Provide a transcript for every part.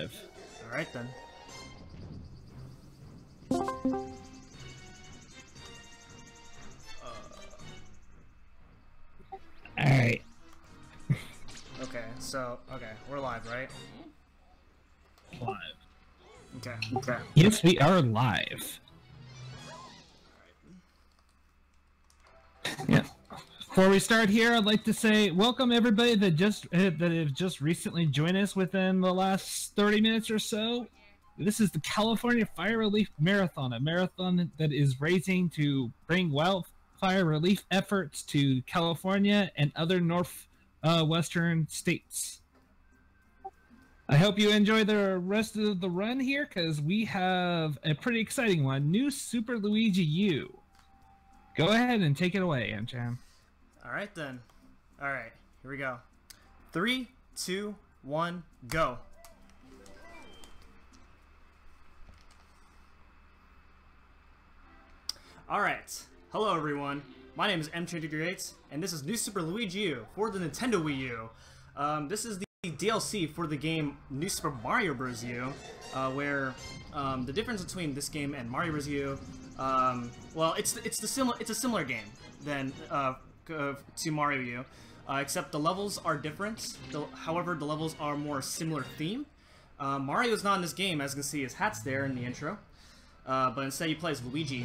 Live. Alright then. Alright. Okay, so, okay, we're live, right? Live. Okay, okay. Yes, we are live. Yeah. Before we start here, I'd like to say welcome everybody that just uh, that have just recently joined us within the last 30 minutes or so. This is the California Fire Relief Marathon, a marathon that is raising to bring wildfire relief efforts to California and other northwestern uh, states. I hope you enjoy the rest of the run here because we have a pretty exciting one. New Super Luigi U. Go ahead and take it away, Mchan. Alright then. Alright, here we go. Three, two, one, go. Alright, hello everyone. My name is M2338, and this is New Super Luigi U for the Nintendo Wii U. Um, this is the DLC for the game New Super Mario Bros. U, uh, where um, the difference between this game and Mario Bros. U, um, well, it's it's the similar it's a similar game than uh, to Mario U, uh, except the levels are different. The, however, the levels are more similar theme. Uh, Mario is not in this game, as you can see his hat's there in the intro, uh, but instead you play as Luigi.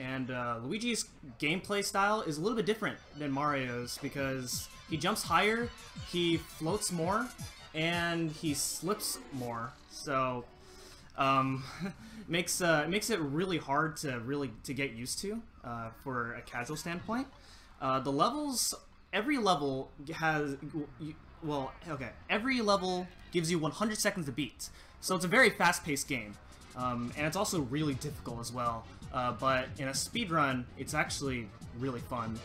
And uh, Luigi's gameplay style is a little bit different than Mario's because he jumps higher, he floats more, and he slips more. So um, makes uh, makes it really hard to really to get used to uh, for a casual standpoint. Uh, the levels, every level has well, okay, every level gives you 100 seconds to beat, so it's a very fast-paced game, um, and it's also really difficult as well. Uh, but in a speed run, it's actually really fun.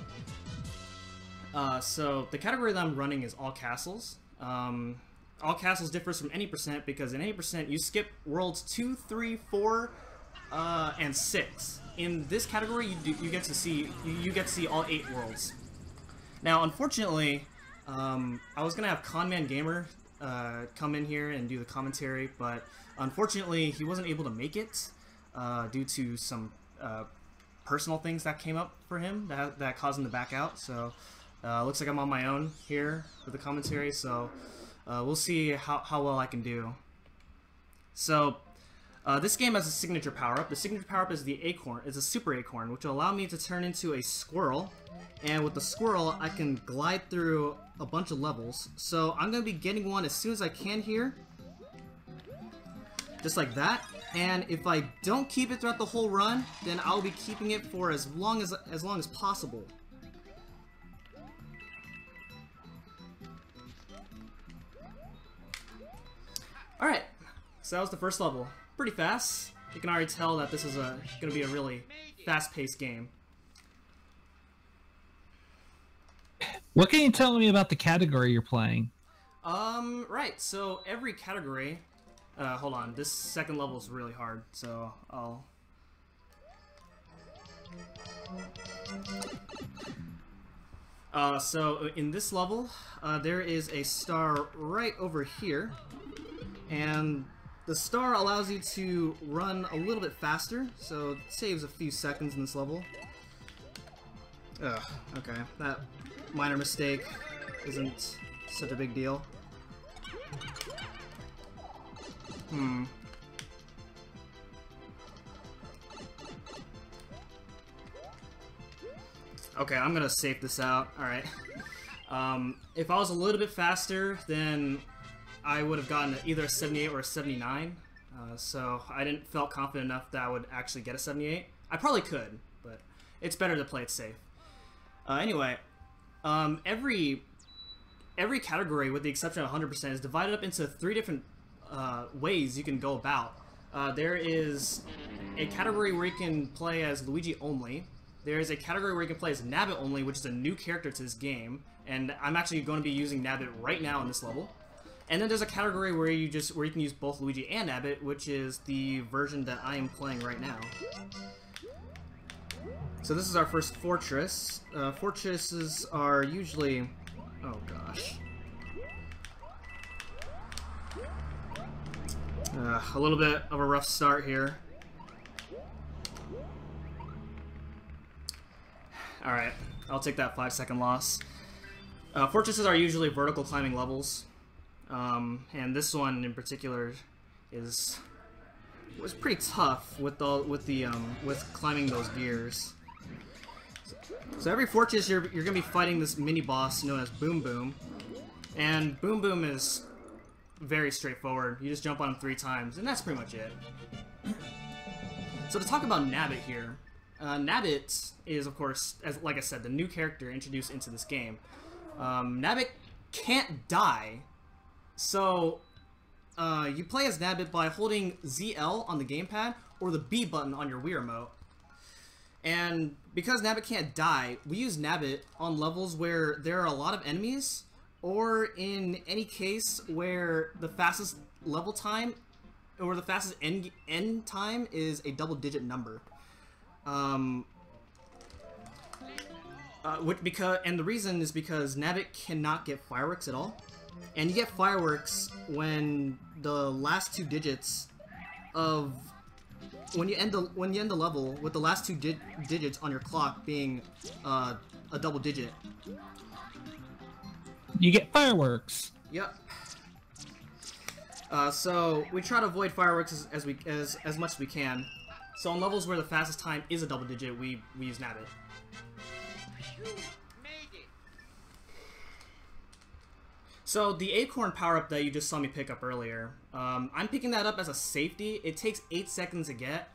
Uh, so the category that I'm running is all castles. Um, all castles differs from any percent because in any percent you skip worlds 2, 3, 4, uh, and 6. In this category, you, do, you get to see you, you, get to see all 8 worlds. Now, unfortunately, um, I was gonna have Conman Gamer uh, come in here and do the commentary, but unfortunately, he wasn't able to make it uh, due to some uh, personal things that came up for him that, that caused him to back out. So, uh, looks like I'm on my own here with the commentary. So. Uh, we'll see how, how well I can do. So, uh, this game has a signature power-up. The signature power-up is the Acorn, is a Super Acorn, which will allow me to turn into a squirrel. And with the squirrel, I can glide through a bunch of levels. So I'm going to be getting one as soon as I can here. Just like that. And if I don't keep it throughout the whole run, then I'll be keeping it for as long as as long as possible. Alright, so that was the first level. Pretty fast. You can already tell that this is a going to be a really fast-paced game. What can you tell me about the category you're playing? Um, right, so every category... Uh, hold on, this second level is really hard, so I'll... Uh, so in this level, uh, there is a star right over here and the star allows you to run a little bit faster, so it saves a few seconds in this level. Ugh, okay, that minor mistake isn't such a big deal. Hmm. Okay, I'm gonna save this out. Alright. Um, if I was a little bit faster, then I would have gotten either a 78 or a 79. Uh, so I didn't felt confident enough that I would actually get a 78. I probably could, but it's better to play it safe. Uh, anyway, um, every every category, with the exception of 100%, is divided up into three different uh, ways you can go about. Uh, there is a category where you can play as Luigi only. There is a category where you can play as Nabbit only, which is a new character to this game, and I'm actually going to be using Nabbit right now in this level. And then there's a category where you just where you can use both Luigi and Nabbit, which is the version that I am playing right now. So this is our first fortress. Uh, fortresses are usually... Oh gosh. Uh, a little bit of a rough start here. Alright, I'll take that 5 second loss. Uh, fortresses are usually vertical climbing levels, um, and this one in particular is was pretty tough with the with the um, with climbing those gears. So every fortress you're you're gonna be fighting this mini boss known as Boom Boom, and Boom Boom is very straightforward. You just jump on him three times, and that's pretty much it. So to talk about Nabbit here, uh, Nabbit is, of course, as like I said, the new character introduced into this game. Um, Nabbit can't die, so uh, you play as Nabbit by holding ZL on the gamepad or the B button on your Wii remote. And because Nabbit can't die, we use Nabbit on levels where there are a lot of enemies, or in any case where the fastest level time, or the fastest end, end time is a double digit number. Um, uh, which because and the reason is because Nabbit cannot get fireworks at all, and you get fireworks when the last two digits of when you end the when you end the level with the last two di digits on your clock being uh, a double digit. You get fireworks. Yep. Uh, so we try to avoid fireworks as, as we as as much as we can. So on levels where the fastest time is a double digit, we we use Nabbit. So the Acorn power-up that you just saw me pick up earlier, um, I'm picking that up as a safety. It takes 8 seconds to get.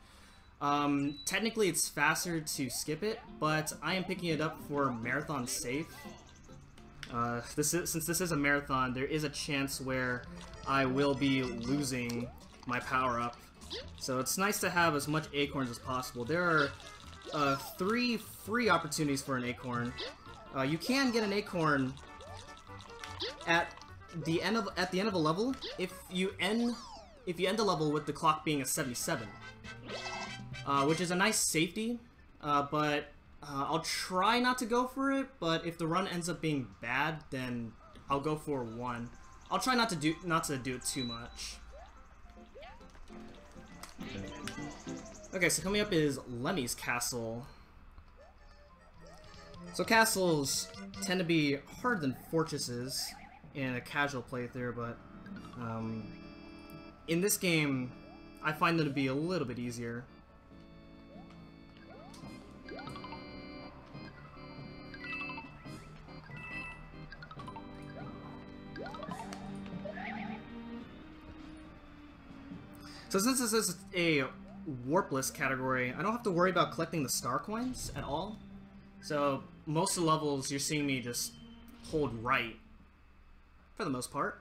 Um, technically it's faster to skip it, but I am picking it up for marathon safe. Uh, this is, since this is a marathon, there is a chance where I will be losing my power-up. So it's nice to have as much acorns as possible. There are uh, three free opportunities for an acorn. Uh, you can get an acorn at the end of at the end of a level if you end if you end a level with the clock being a 77, uh, which is a nice safety. Uh, but uh, I'll try not to go for it. But if the run ends up being bad, then I'll go for one. I'll try not to do not to do it too much. Okay, so coming up is Lemmy's Castle. So castles tend to be harder than fortresses in a casual playthrough, but um, in this game, I find them to be a little bit easier. So since this is a warpless category, I don't have to worry about collecting the star coins at all. So most of the levels you're seeing me just hold right for the most part.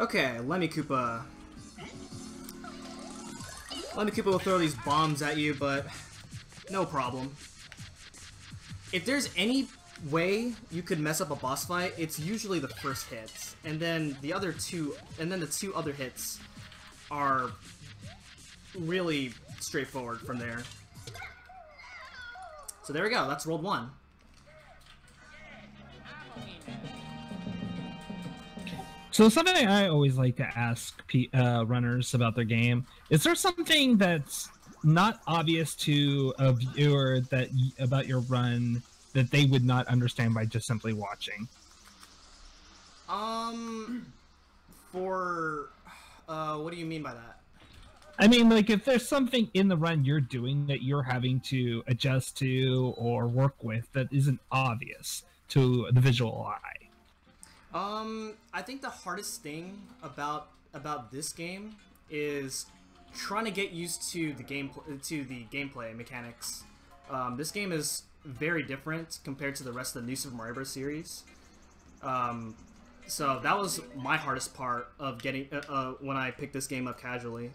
Okay, Lemmy Koopa. Lemmy Koopa will throw these bombs at you, but no problem. If there's any way you could mess up a boss fight, it's usually the first hit. And then the other two, and then the two other hits are really straightforward from there. So there we go, that's rolled one. So something I always like to ask uh, runners about their game is there something that's not obvious to a viewer that about your run that they would not understand by just simply watching? Um, for uh, what do you mean by that? I mean, like if there's something in the run you're doing that you're having to adjust to or work with that isn't obvious to the visual eye. Um, I think the hardest thing about about this game is trying to get used to the game to the gameplay mechanics. Um, this game is very different compared to the rest of the New Super Mario Bros. series. Um, so that was my hardest part of getting uh, uh, when I picked this game up casually.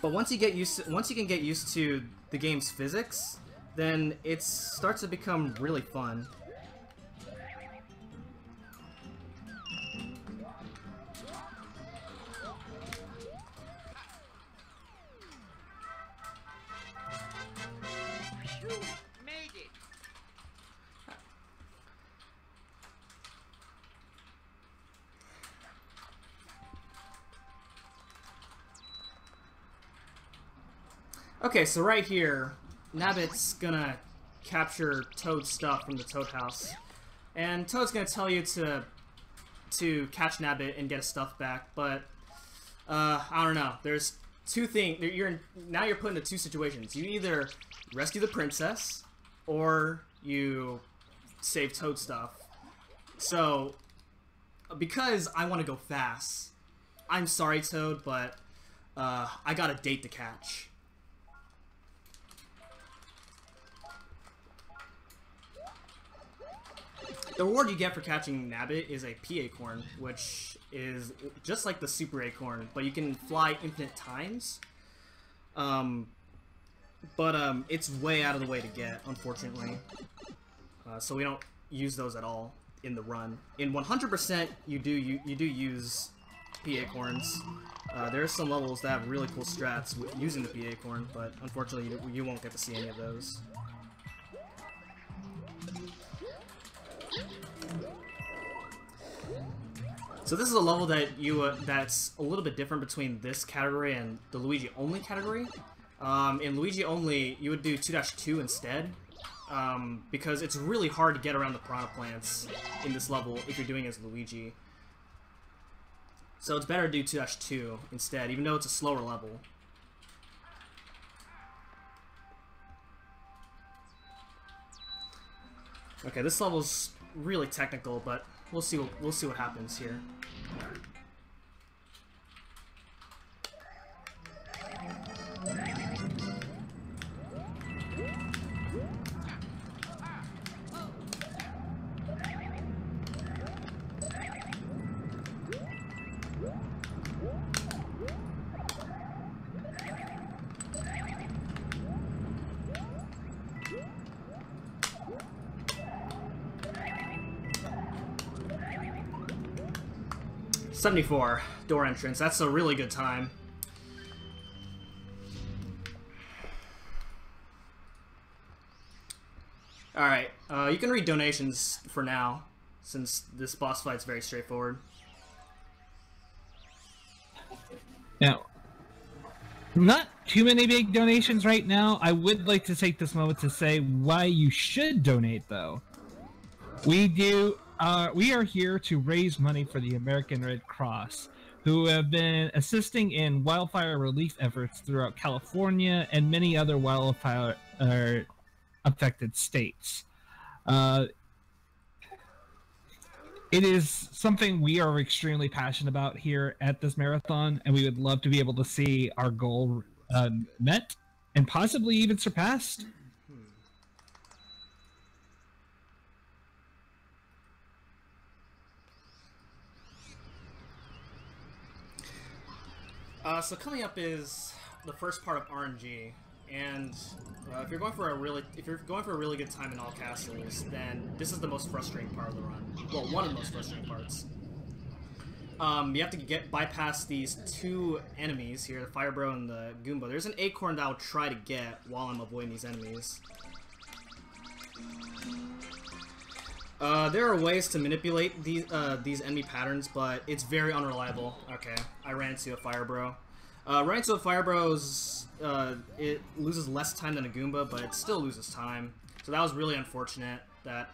But once you get used to, once you can get used to the game's physics, then it starts to become really fun. Okay, so right here, Nabbit's gonna capture Toad's stuff from the Toad house. And Toad's gonna tell you to to catch Nabbit and get his stuff back, but uh, I don't know. There's two things. You're in, now you're put into two situations. You either rescue the princess, or you save Toad stuff. So, because I want to go fast, I'm sorry, Toad, but uh, I got a date to catch. The reward you get for catching Nabbit is a P Acorn, which is just like the Super Acorn, but you can fly infinite times. Um, but um, it's way out of the way to get, unfortunately. Uh, so we don't use those at all in the run. In 100%, you do you, you do use P Acorns. Uh, there are some levels that have really cool strats using the P Acorn, but unfortunately you, you won't get to see any of those. So this is a level that you uh, that's a little bit different between this category and the Luigi only category. Um, in Luigi only, you would do 2-2 instead, um, because it's really hard to get around the piranha plants in this level if you're doing as Luigi. So it's better to do 2-2 instead, even though it's a slower level. Okay, this level's really technical, but we'll see what we'll see what happens here. 74, door entrance. That's a really good time. Alright, uh, you can read donations for now, since this boss fight's very straightforward. Now, not too many big donations right now. I would like to take this moment to say why you should donate, though. We do uh, we are here to raise money for the American Red Cross, who have been assisting in wildfire relief efforts throughout California and many other wildfire uh, affected states. Uh, it is something we are extremely passionate about here at this marathon, and we would love to be able to see our goal uh, met and possibly even surpassed. Uh, so coming up is the first part of RNG, and uh, if you're going for a really if you're going for a really good time in all castles, then this is the most frustrating part of the run. Well, one of the most frustrating parts. Um, you have to get bypass these two enemies here, the Fire Bro and the Goomba. There's an acorn that I'll try to get while I'm avoiding these enemies. Uh, there are ways to manipulate these uh, these enemy patterns, but it's very unreliable. Okay, I ran into a Fire Bro. Uh, running into a Fire Bro is, uh, it loses less time than a Goomba, but it still loses time. So that was really unfortunate that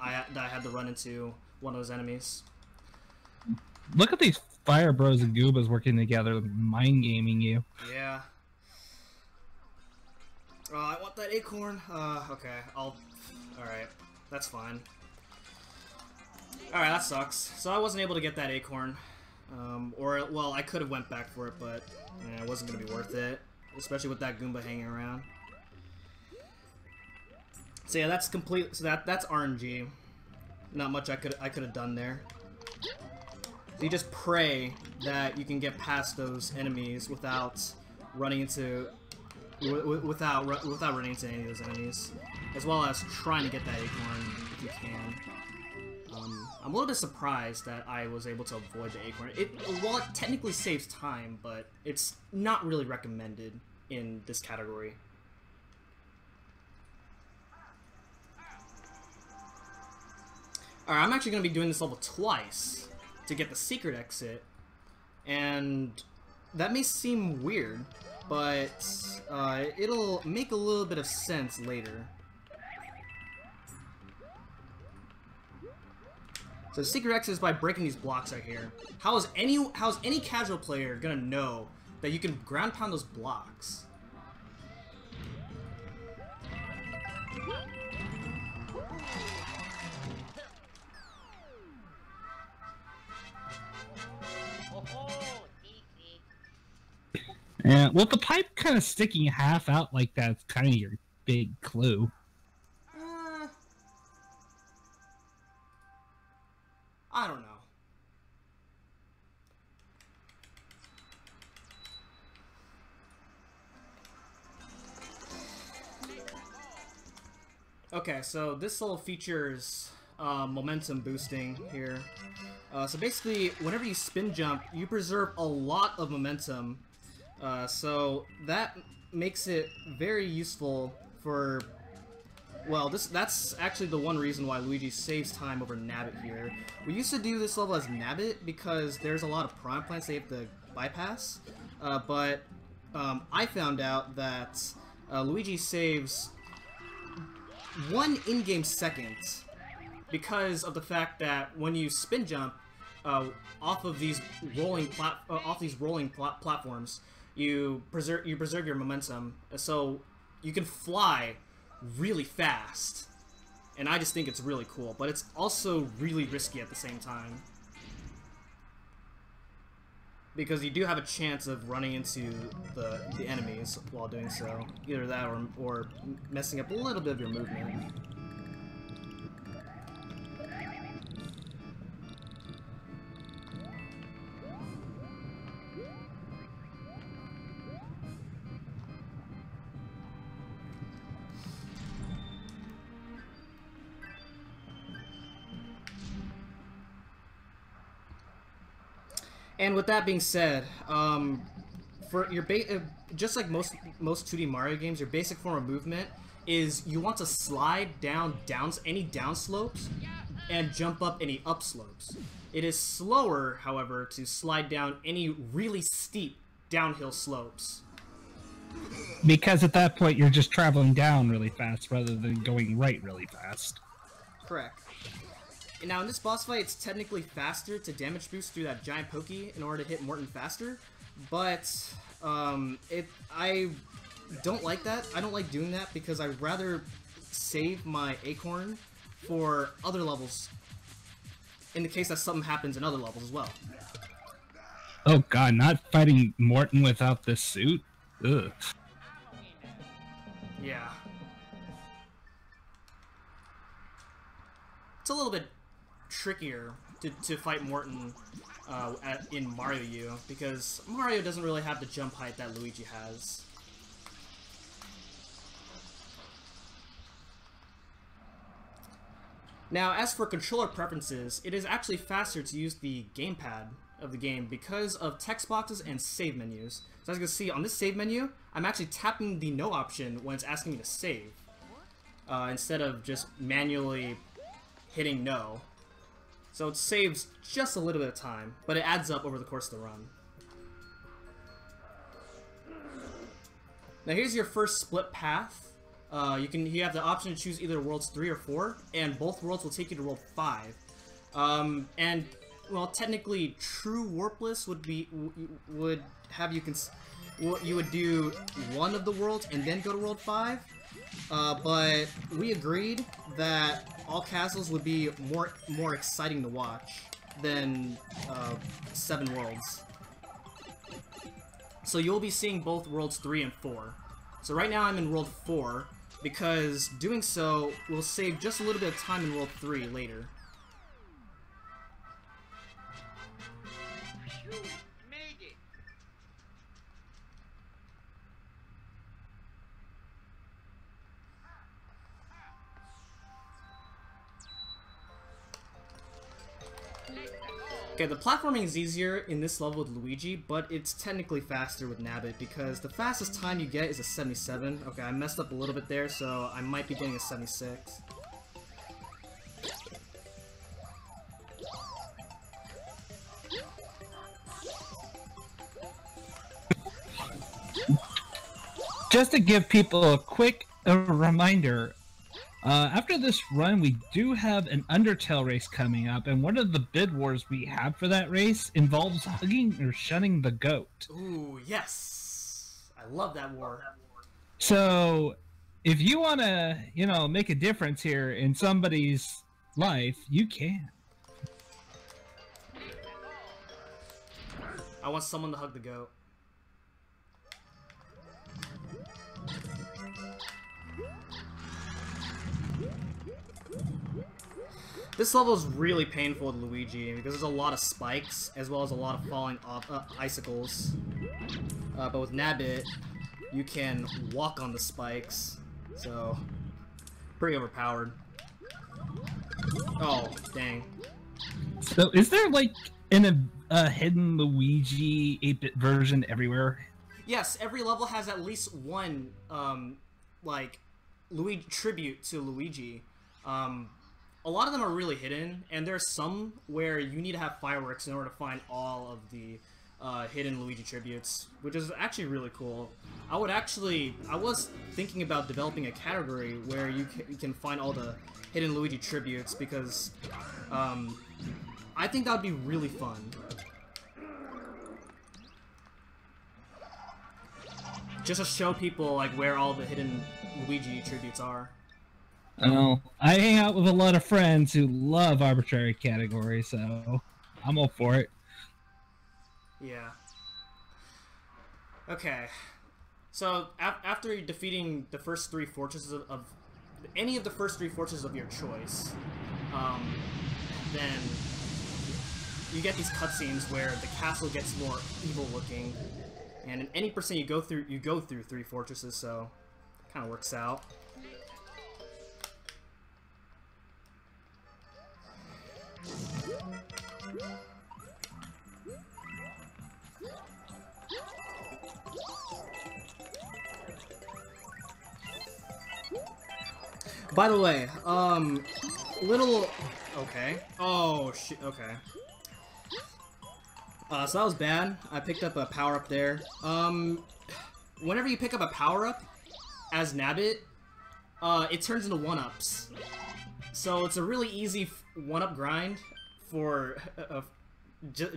I that I had to run into one of those enemies. Look at these Fire Bros and Goombas working together, mind gaming you. Yeah. Oh, I want that acorn. Uh, okay, I'll. All right, that's fine. Alright, that sucks. So I wasn't able to get that acorn. Um, or, well, I could have went back for it, but it wasn't going to be worth it. Especially with that Goomba hanging around. So yeah, that's complete. So that that's RNG. Not much I could I could have done there. So you just pray that you can get past those enemies without running into without without running into any of those enemies. as well as trying to get that acorn if you can. Um, I'm a little bit surprised that I was able to avoid the acorn. It, while it technically saves time, but it's not really recommended in this category. Alright, I'm actually going to be doing this level twice to get the secret exit, and that may seem weird, but uh, it'll make a little bit of sense later. So secret exit is by breaking these blocks right here. How is any how is any casual player gonna know that you can ground pound those blocks? Yeah, well, the pipe kind of sticking half out like that's kind of your big clue. So this level features uh, momentum boosting here. Uh, so basically, whenever you spin jump, you preserve a lot of momentum. Uh, so that makes it very useful for... Well, this that's actually the one reason why Luigi saves time over Nabbit here. We used to do this level as Nabbit because there's a lot of piranha Plants they have to bypass. Uh, but um, I found out that uh, Luigi saves one in-game second because of the fact that when you spin jump uh, off of these rolling plat uh, off these rolling plat platforms, you preserve you preserve your momentum, so you can fly really fast. And I just think it's really cool, but it's also really risky at the same time. Because you do have a chance of running into the, the enemies while doing so. Either that or, or messing up a little bit of your movement. And with that being said, um, for your ba uh, just like most most 2D Mario games, your basic form of movement is you want to slide down downs any down slopes and jump up any up slopes. It is slower, however, to slide down any really steep downhill slopes. Because at that point you're just traveling down really fast rather than going right really fast. Correct. Now in this boss fight, it's technically faster to damage boost through that giant pokey in order to hit Morton faster, but um, it I don't like that. I don't like doing that because I'd rather save my acorn for other levels in the case that something happens in other levels as well. Oh god, not fighting Morton without the suit? Ugh. Yeah. It's a little bit trickier to, to fight Morton uh, at, in Mario U, because Mario doesn't really have the jump height that Luigi has. Now, as for controller preferences, it is actually faster to use the gamepad of the game because of text boxes and save menus. So as you can see, on this save menu, I'm actually tapping the no option when it's asking me to save, uh, instead of just manually hitting no. So it saves just a little bit of time, but it adds up over the course of the run. Now here's your first split path. Uh, you can you have the option to choose either worlds 3 or 4, and both worlds will take you to world 5. Um, and, well, technically, true warpless would be would have you cons you would do one of the worlds and then go to world 5, uh, but we agreed that all castles would be more more exciting to watch than uh, Seven Worlds. So you'll be seeing both Worlds 3 and 4. So right now I'm in World 4, because doing so will save just a little bit of time in World 3 later. Okay, the platforming is easier in this level with Luigi, but it's technically faster with Nabbit because the fastest time you get is a 77. Okay, I messed up a little bit there, so I might be getting a 76. Just to give people a quick a reminder, uh, after this run, we do have an Undertale race coming up, and one of the bid wars we have for that race involves hugging or shunning the goat. Ooh, yes! I love that war. So, if you want to, you know, make a difference here in somebody's life, you can. I want someone to hug the goat. This level is really painful with Luigi because there's a lot of spikes as well as a lot of falling off uh, icicles. Uh, but with Nabbit, you can walk on the spikes, so pretty overpowered. Oh, dang. So, is there like an a hidden Luigi 8-bit version everywhere? Yes, every level has at least one um, like Luigi tribute to Luigi. Um, a lot of them are really hidden, and there's some where you need to have fireworks in order to find all of the uh, hidden Luigi tributes, which is actually really cool. I would actually, I was thinking about developing a category where you can, you can find all the hidden Luigi tributes because um, I think that would be really fun. Just to show people like where all the hidden Luigi tributes are. Oh, I hang out with a lot of friends who love arbitrary categories, so I'm all for it. Yeah. Okay. So af after defeating the first three fortresses of, of, any of the first three fortresses of your choice, um, then you get these cutscenes where the castle gets more evil looking, and in any percent you go through, you go through three fortresses, so kind of works out. By the way, um, little... Okay. Oh, shit, okay. Uh, so that was bad. I picked up a power-up there. Um, whenever you pick up a power-up as Nabbit, uh, it turns into 1-ups. So it's a really easy 1-up grind for uh,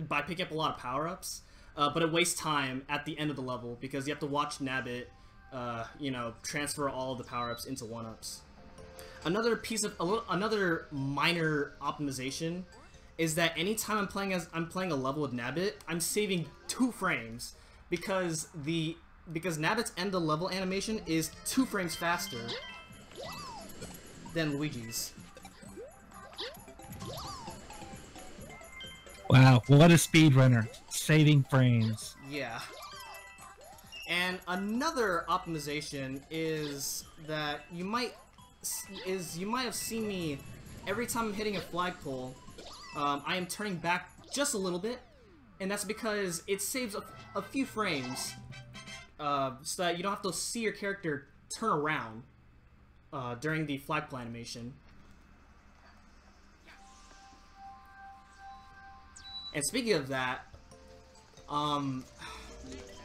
by picking up a lot of power-ups, uh, but it wastes time at the end of the level because you have to watch Nabbit, uh, you know, transfer all of the power-ups into 1-ups. Another piece of another minor optimization is that anytime I'm playing as I'm playing a level with Nabbit, I'm saving two frames because the because Nabbit's end of level animation is two frames faster than Luigi's. Wow, what a speedrunner. Saving frames. Yeah. And another optimization is that you might is you might have seen me every time I'm hitting a flagpole, um, I am turning back just a little bit, and that's because it saves a, a few frames uh, so that you don't have to see your character turn around uh, during the flagpole animation. And speaking of that, um,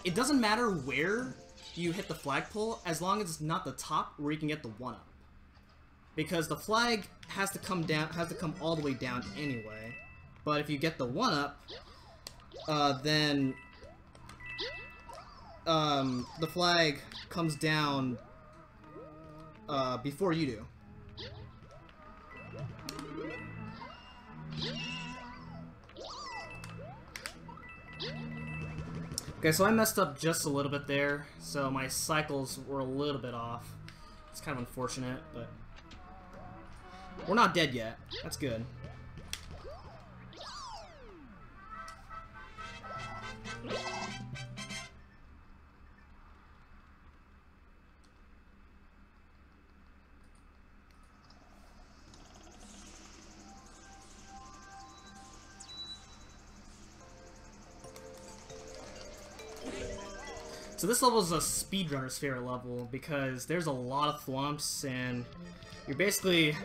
it doesn't matter where you hit the flagpole as long as it's not the top where you can get the one up because the flag has to come down, has to come all the way down anyway. But if you get the one up, uh, then um, the flag comes down uh, before you do. Okay, so I messed up just a little bit there, so my cycles were a little bit off. It's kind of unfortunate, but we're not dead yet. That's good. So this level is a speedrunner's favorite level because there's a lot of thwomps and you're basically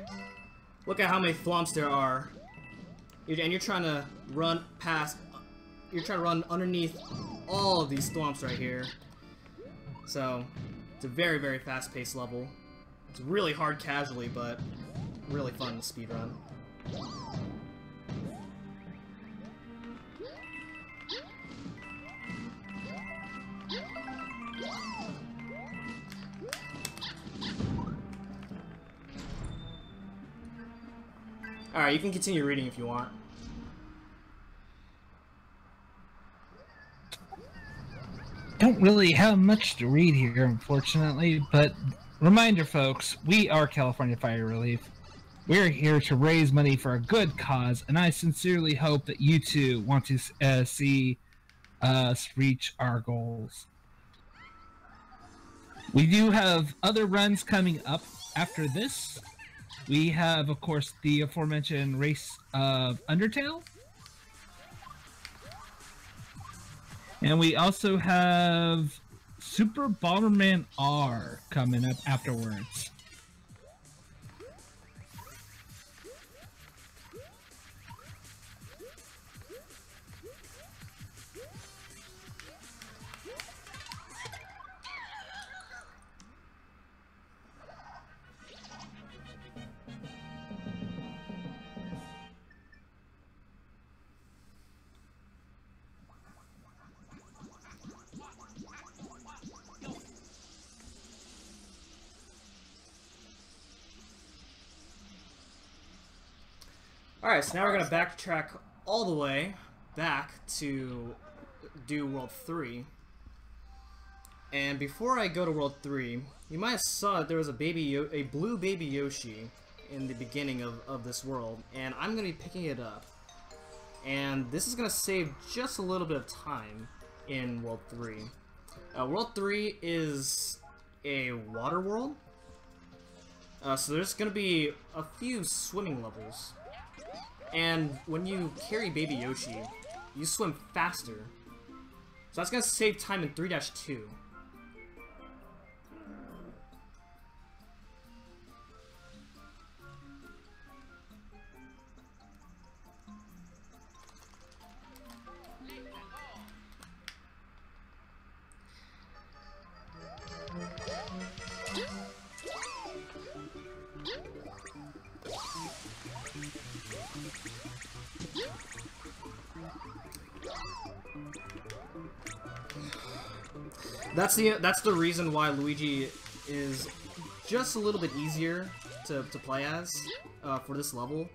look at how many thwomps there are and you're trying to run past you're trying to run underneath all of these thwomps right here. So it's a very very fast-paced level. It's really hard casually, but really fun to speedrun. Alright, you can continue reading if you want. Don't really have much to read here, unfortunately, but reminder, folks, we are California Fire Relief. We're here to raise money for a good cause, and I sincerely hope that you too want to uh, see us reach our goals. We do have other runs coming up after this, we have, of course, the aforementioned race of Undertale. And we also have Super Bomberman R coming up afterwards. Alright, so now we're going to backtrack all the way back to do World 3. And before I go to World 3, you might have saw that there was a baby Yo a blue baby Yoshi in the beginning of, of this world, and I'm going to be picking it up. And this is going to save just a little bit of time in World 3. Uh, world 3 is a water world, uh, so there's going to be a few swimming levels. And when you carry Baby Yoshi, you swim faster. So that's going to save time in 3-2. That's the that's the reason why Luigi is just a little bit easier to, to play as uh, for this level.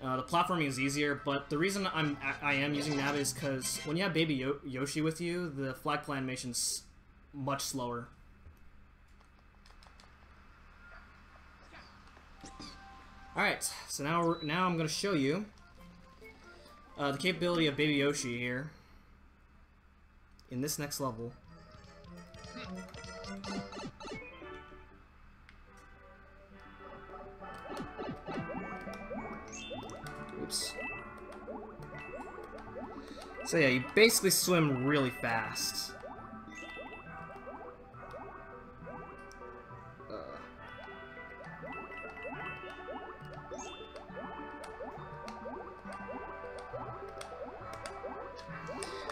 Uh, the platforming is easier, but the reason I'm I am using Nabbit is because when you have Baby Yo Yoshi with you, the flagpole animation's much slower. All right, so now now I'm gonna show you uh, the capability of Baby Yoshi here in this next level. Oops. So yeah, you basically swim really fast. Uh.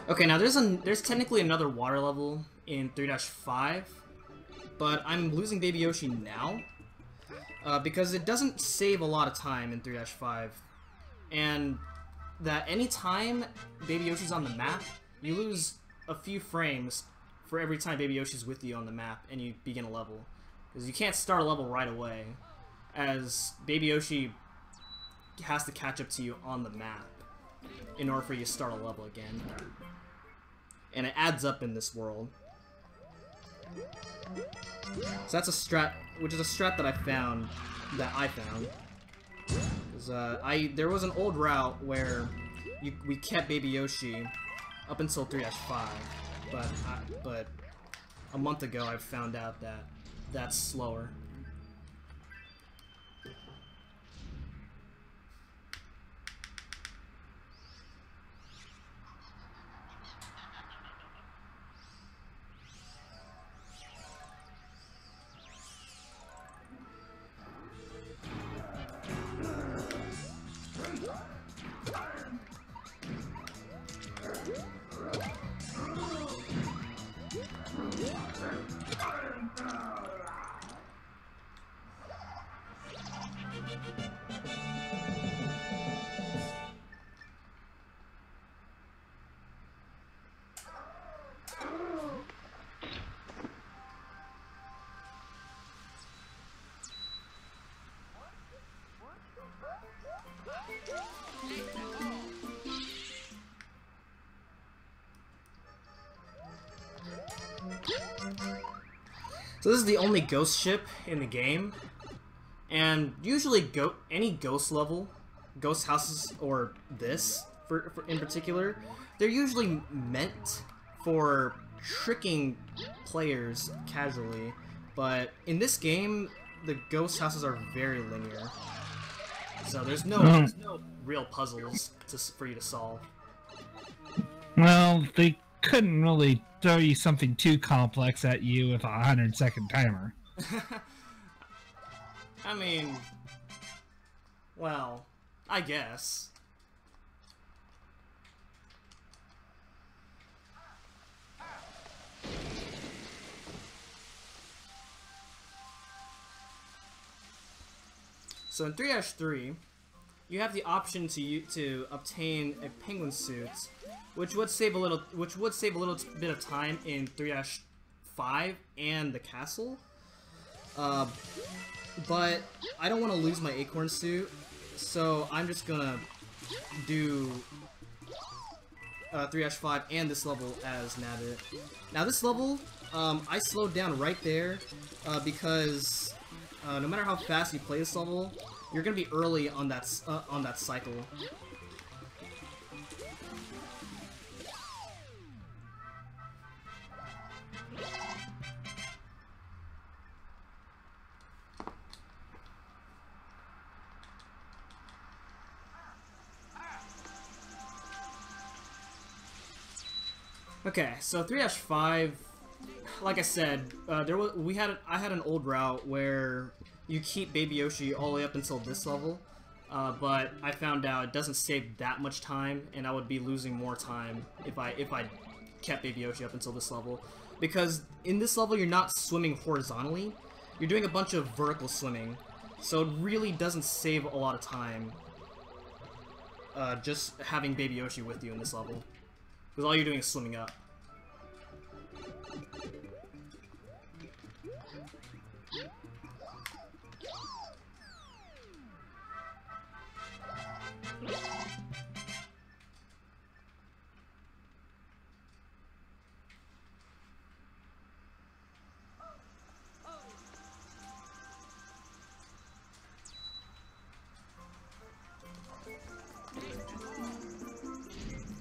Okay, now there's a there's technically another water level in 3-5, but I'm losing Baby Yoshi now, uh, because it doesn't save a lot of time in 3-5, and that anytime Baby Yoshi's on the map, you lose a few frames for every time Baby Yoshi's with you on the map and you begin a level. Because you can't start a level right away, as Baby Yoshi has to catch up to you on the map in order for you to start a level again. And it adds up in this world. So that's a strat, which is a strat that I found, that I found. Cause, uh, I there was an old route where you, we kept Baby Yoshi up until 3-5, but I, but a month ago I found out that that's slower. So this is the only ghost ship in the game, and usually go any ghost level, ghost houses or this for, for in particular, they're usually meant for tricking players casually. But in this game, the ghost houses are very linear, so there's no, Hmm. there's no real puzzles to, for you to solve. Well, they couldn't really throw you something too complex at you with a 100 second timer. I mean, well, I guess. So in 3-3, you have the option to to obtain a penguin suit, which would save a little which would save a little bit of time in 3-5 and the castle. Uh, but I don't want to lose my acorn suit, so I'm just gonna do uh, 3-5 and this level as Nabbit. Now this level, um, I slowed down right there uh, because uh, no matter how fast you play this level, you're gonna be early on that uh, on that cycle. Okay, so 3-5, like I said, uh, there was we had I had an old route where you keep Baby Yoshi all the way up until this level, uh, but I found out it doesn't save that much time, and I would be losing more time if I if I kept Baby Yoshi up until this level, because in this level you're not swimming horizontally, you're doing a bunch of vertical swimming, so it really doesn't save a lot of time. Uh, just having Baby Yoshi with you in this level. Because all you're doing is swimming up.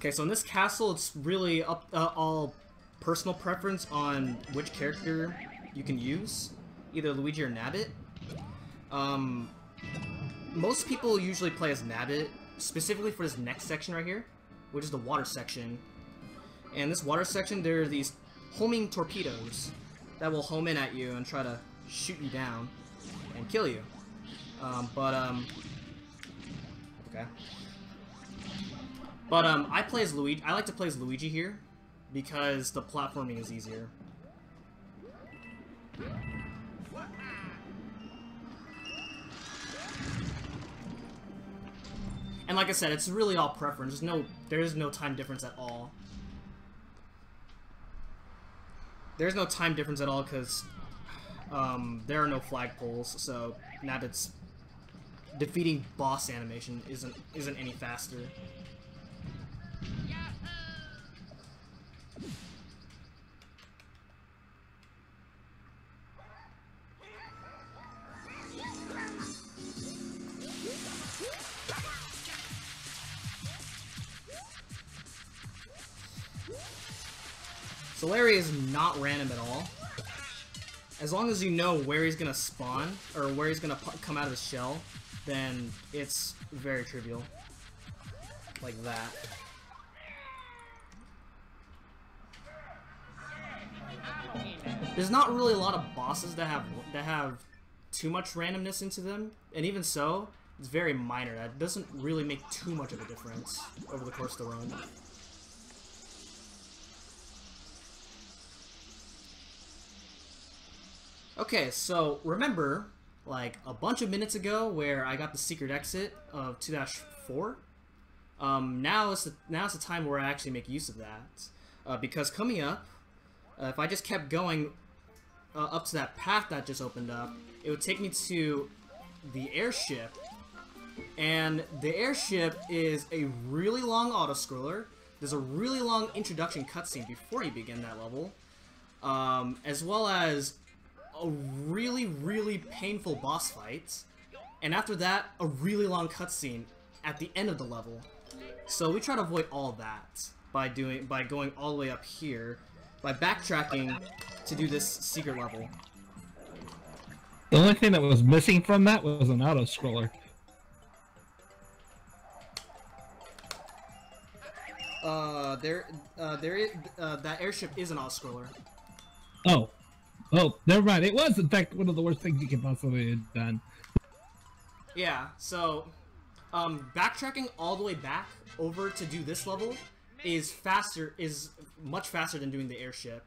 Okay, so in this castle, it's really up uh, all personal preference on which character you can use, either Luigi or Nabbit. Um, most people usually play as Nabbit, specifically for this next section right here, which is the water section. And this water section, there are these homing torpedoes that will home in at you and try to shoot you down and kill you. Um, but um, okay. But um, I play as Luigi. I like to play as Luigi here because the platforming is easier. And like I said, it's really all preference. There's no, there is no time difference at all. There's no time difference at all because um, there are no flagpoles, so Nabbit's defeating boss animation isn't isn't any faster. Is not random at all. As long as you know where he's gonna spawn, or where he's gonna come out of his shell, then it's very trivial. Like that. There's not really a lot of bosses that have that have too much randomness into them, and even so, it's very minor. That doesn't really make too much of a difference over the course of the run. Okay, so remember, like a bunch of minutes ago, where I got the secret exit of 2-4. Um, now is the now is the time where I actually make use of that, uh, because coming up, uh, if I just kept going uh, up to that path that just opened up, it would take me to the airship, and the airship is a really long auto-scroller. There's a really long introduction cutscene before you begin that level, um, as well as a really, really painful boss fight, and after that, a really long cutscene at the end of the level. So we try to avoid all that by doing by going all the way up here, by backtracking to do this secret level. The only thing that was missing from that was an auto scroller. Uh, there, uh, there is, uh, that airship is an auto scroller. Oh. Oh, never mind. It was, in fact, one of the worst things you could possibly have done. Yeah, so, um, backtracking all the way back over to do this level is faster, is much faster than doing the airship.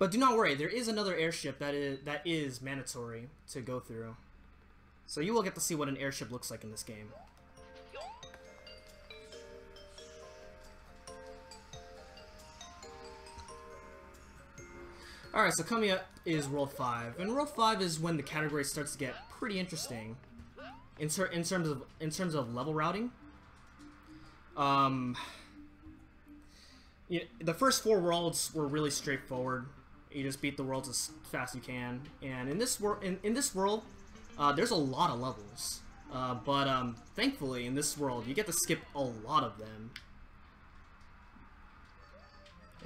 But do not worry, there is another airship that is that is mandatory to go through. So you will get to see what an airship looks like in this game. Alright, so coming up is World 5. And World 5 is when the category starts to get pretty interesting. In, ter in terms of in terms of level routing. Um, the first four worlds were really straightforward. You just beat the worlds as fast as you can. And in this world, in, in this world, uh, there's a lot of levels. Uh, but um, thankfully, in this world, you get to skip a lot of them.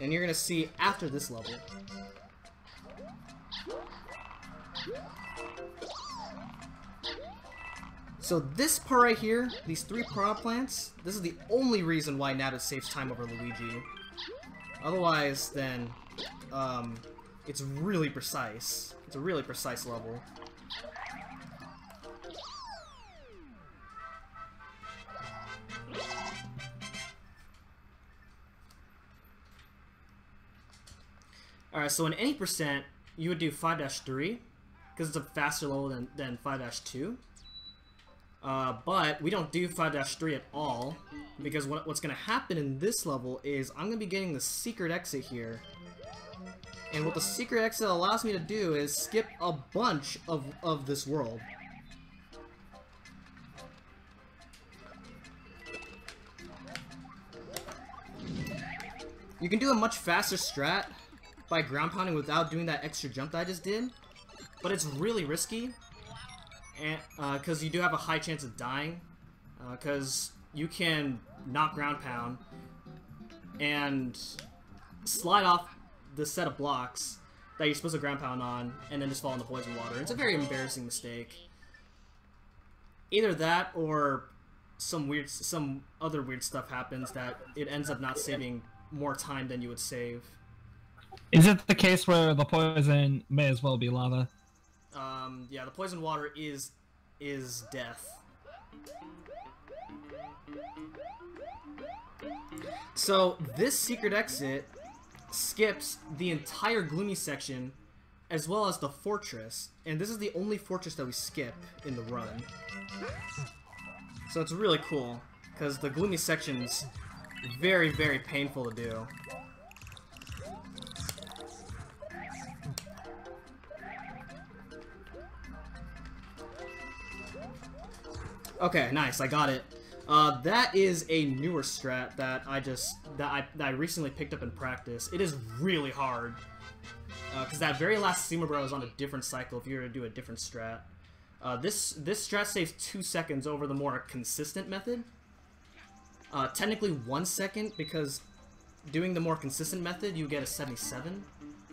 And you're gonna see after this level. So this part right here, these three power plants, this is the only reason why Nabbit saves time over Luigi. Otherwise, then, um, it's really precise. It's a really precise level. Alright, so in any percent, you would do 5-3, because it's a faster level than, than 5-2. Uh, but we don't do 5-3 at all, because what, what's going to happen in this level is I'm going to be getting the secret exit here. And what the secret exit allows me to do is skip a bunch of, of this world. You can do a much faster strat by ground pounding without doing that extra jump that I just did, but it's really risky, and because uh, you do have a high chance of dying, because uh, you can not ground pound and slide off the set of blocks that you're supposed to ground pound on, and then just fall in the poison water. It's a very embarrassing mistake. Either that, or some weird, some other weird stuff happens that it ends up not saving more time than you would save. Is it the case where the poison may as well be lava? Um, yeah, the poison water is is death. So this secret exit skips the entire gloomy section as well as the fortress and this is the only fortress that we skip in the run so it's really cool because the gloomy section's very very painful to do Okay, nice, I got it. Uh, that is a newer strat that I just that I that I recently picked up in practice. It is really hard because uh, that very last Sumo Bro is on a different cycle. If you were to do a different strat, uh, this this strat saves two seconds over the more consistent method. Uh, technically one second because doing the more consistent method you get a 77.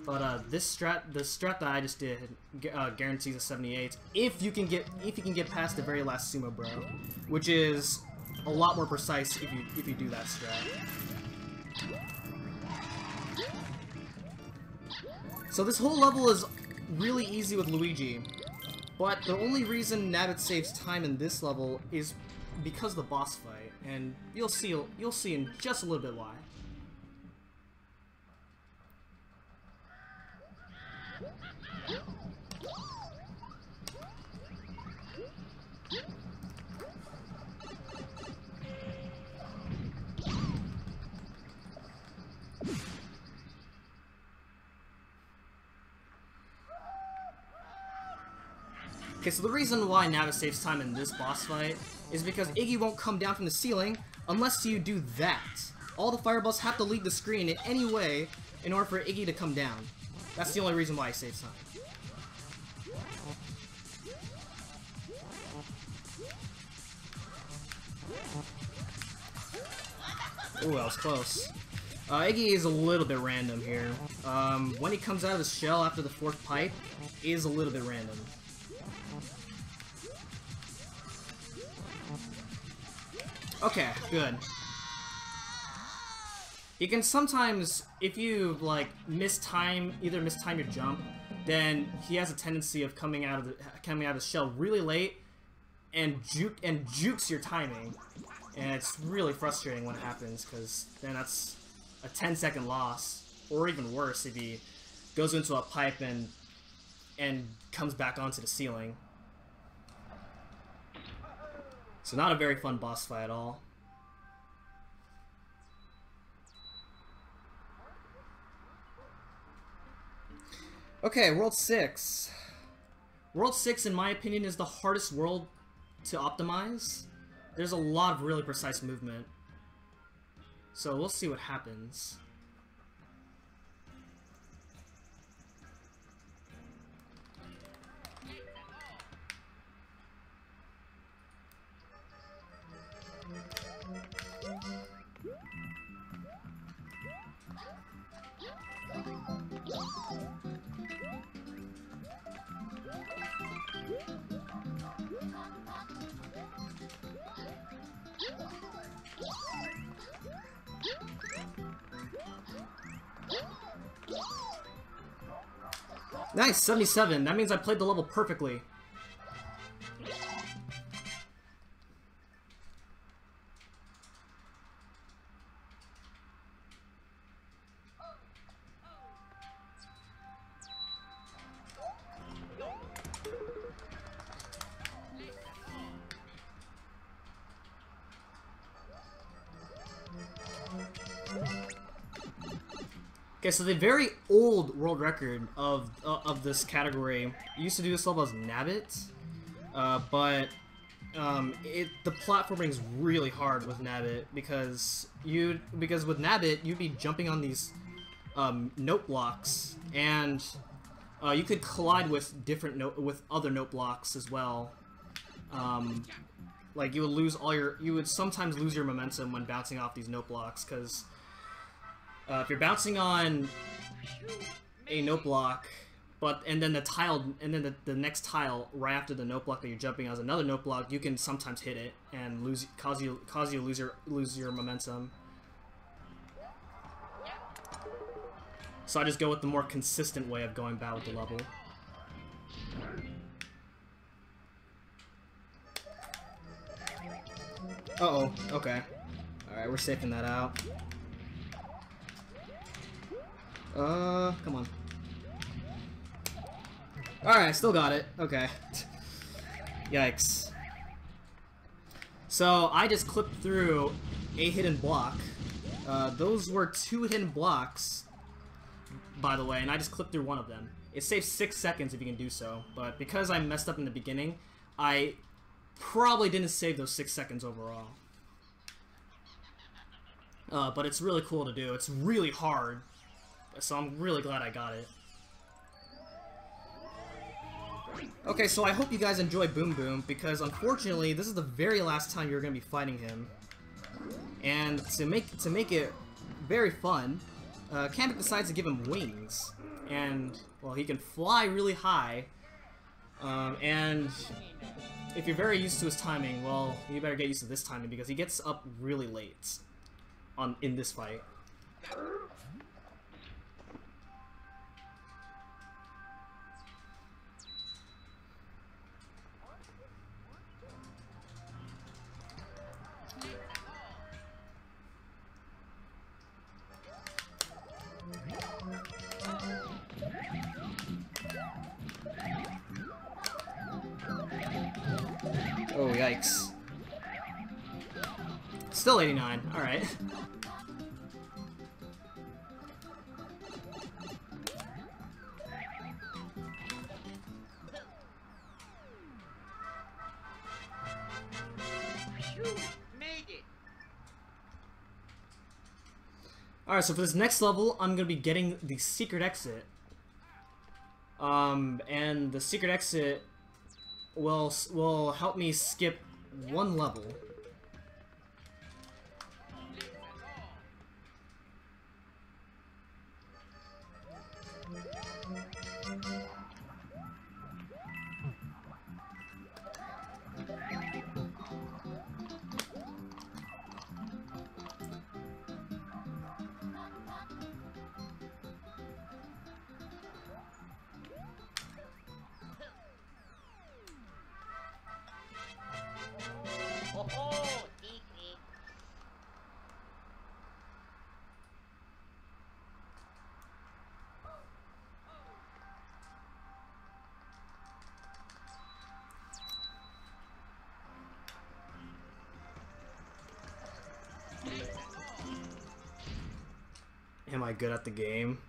But uh, this strat, the strat that I just did, uh, guarantees a 78 if you can get if you can get past the very last sumo bro, which is a lot more precise if you if you do that strat. So this whole level is really easy with Luigi, but the only reason Nabbit saves time in this level is because the boss fight, and you'll see you'll see in just a little bit why. Okay, so the reason why Nabbit saves time in this boss fight is because Iggy won't come down from the ceiling unless you do that. All the fireballs have to leave the screen in any way in order for Iggy to come down. That's the only reason why he saves time. Ooh, that was close. Uh, Iggy is a little bit random here. Um, when he comes out of his shell after the fourth pipe, is a little bit random. Okay, good. You can sometimes, if you, like, miss time, either miss time your jump, then he has a tendency of coming out of the coming out of the shell really late and juke and jukes your timing. And it's really frustrating when it happens, because then that's a 10 second loss. Or even worse, if he goes into a pipe and and comes back onto the ceiling. So not a very fun boss fight at all. Okay, World 6. World 6, in my opinion, is the hardest world to optimize. There's a lot of really precise movement. So we'll see what happens. Nice, 77. That means I played the level perfectly. Okay, so the very old world record of uh, of this category used to do this level as Nabbit, uh, but um, it the platforming is really hard with Nabbit because you because with Nabbit you'd be jumping on these um, note blocks and uh, you could collide with different note with other note blocks as well. Um, like you would lose all your you would sometimes lose your momentum when bouncing off these note blocks because uh, if you're bouncing on a note block, but and then the tile, and then the, the next tile right after the note block that you're jumping on is another note block, you can sometimes hit it and lose, cause you cause you lose your lose your momentum. So I just go with the more consistent way of going about with the level. Uh oh, okay. Alright, we're safing that out. Uh, come on. Alright, still got it. Okay. Yikes. So, I just clipped through a hidden block. Uh, those were two hidden blocks, by the way, and I just clipped through one of them. It saves six seconds if you can do so, but because I messed up in the beginning, I probably didn't save those six seconds overall. Uh, but it's really cool to do. It's really hard, so I'm really glad I got it. Okay, so I hope you guys enjoy Boom Boom, because unfortunately, this is the very last time you're going to be fighting him. And to make to make it very fun, uh, Kamek decides to give him wings. And, well, he can fly really high. Um, and if you're very used to his timing, well, you better get used to this timing, because he gets up really late on in this fight. 89. Alright. Alright, so for this next level, I'm going to be getting the secret exit. Um, and the secret exit will, will help me skip one level. Good at the game?